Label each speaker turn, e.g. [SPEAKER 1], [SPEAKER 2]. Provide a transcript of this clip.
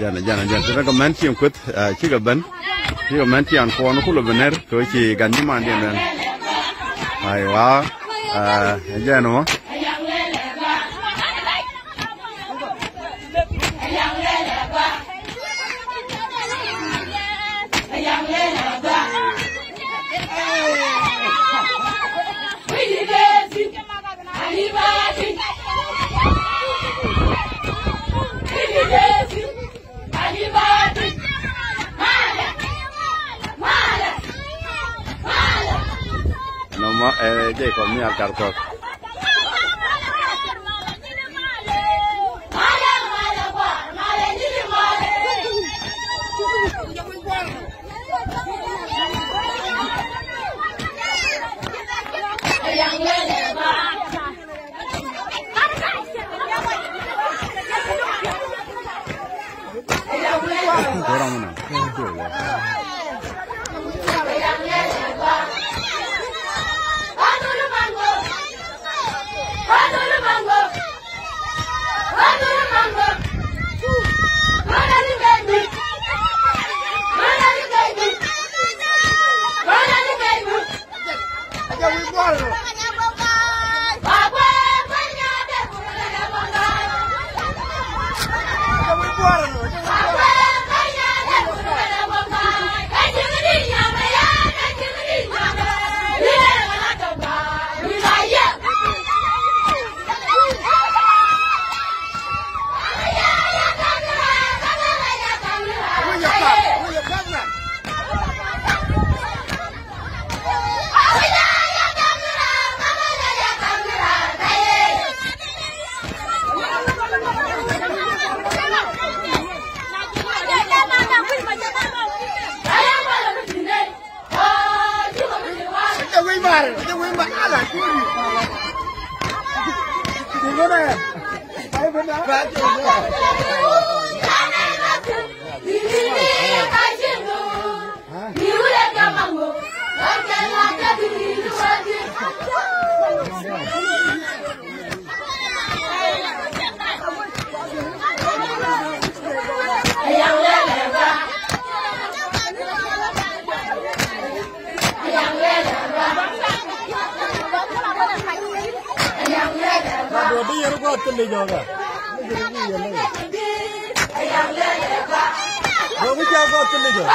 [SPEAKER 1] jana jana jana tira ga manti yon kut ci ga ban ci ga manti an ko no kulo bener to ci ganni man den aywa jana mo mo e je ko mi al
[SPEAKER 2] karkor Come on. Tuli juga. Dia bicara kau tuli juga.